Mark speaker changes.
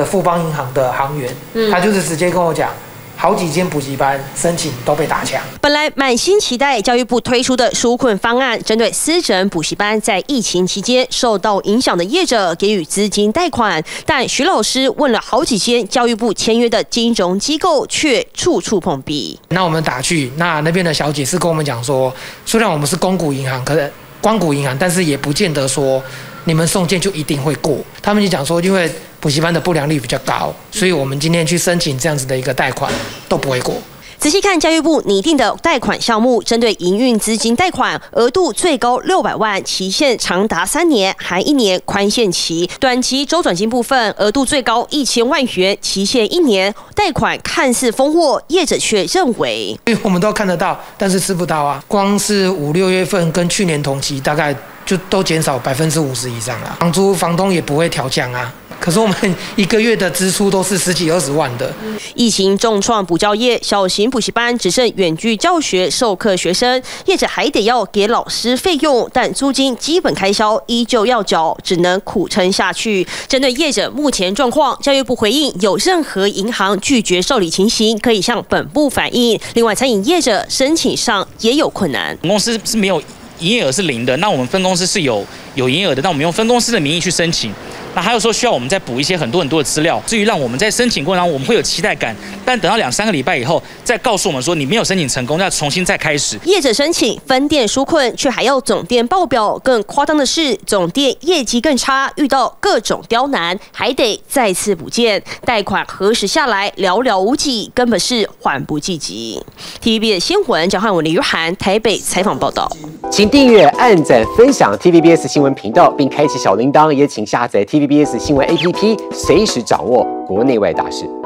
Speaker 1: 呃富邦银行的行员，他就是直接跟我讲。好几间补习班申请都被打枪。
Speaker 2: 本来满心期待教育部推出的纾困方案，针对私整补习班在疫情期间受到影响的业者给予资金贷款，但徐老师问了好几间教育部签约的金融机构，却处处碰壁。
Speaker 1: 那我们打去，那那边的小姐是跟我们讲说，虽然我们是公股银行，可是光谷银行，但是也不见得说你们送件就一定会过。他们就讲说，因为。补习班的不良率比较高，所以我们今天去申请这样子的一个贷款都不会过。
Speaker 2: 仔细看教育部拟定的贷款项目，针对营运资金贷款，额度最高六百万，期限长达三年，含一年宽限期。短期周转金部分，额度最高一千万元，期限一年。贷款看似丰厚，业者却认为，
Speaker 1: 因为我们都看得到，但是吃不到啊。光是五六月份跟去年同期，大概就都减少百分之五十以上了。房租房东也不会调降啊。可是我们一个月的支出都是十几二十万的。
Speaker 2: 疫情重创补教业，小型补习班只剩远距教学授课学生，业者还得要给老师费用，但租金基本开销依旧要缴，只能苦撑下去。针对业者目前状况，教育部回应，有任何银行拒绝受理情形，可以向本部反映。另外，餐饮业者申请上也有困难，
Speaker 3: 公司是没有营业额是零的，那我们分公司是有有营业额的，那我们用分公司的名义去申请。那还有说需要我们再补一些很多很多的资料，至于让我们在申请过程中我们会有期待感，但等到两三个礼拜以后再告诉我们说你没有申请成功，要重新再开始。
Speaker 2: 业者申请分店纾困，却还要总店报表，更夸张的是总店业绩更差，遇到各种刁难，还得再次补件，贷款核实下来寥寥无几，根本是缓不济急。TVB 的新闻，交换我李玉涵台北采访报道，
Speaker 4: 请订阅、按赞、分享 TVBS 新闻频道，并开启小铃铛，也请下载 TVBS 新闻 APP，随时掌握国内外大事。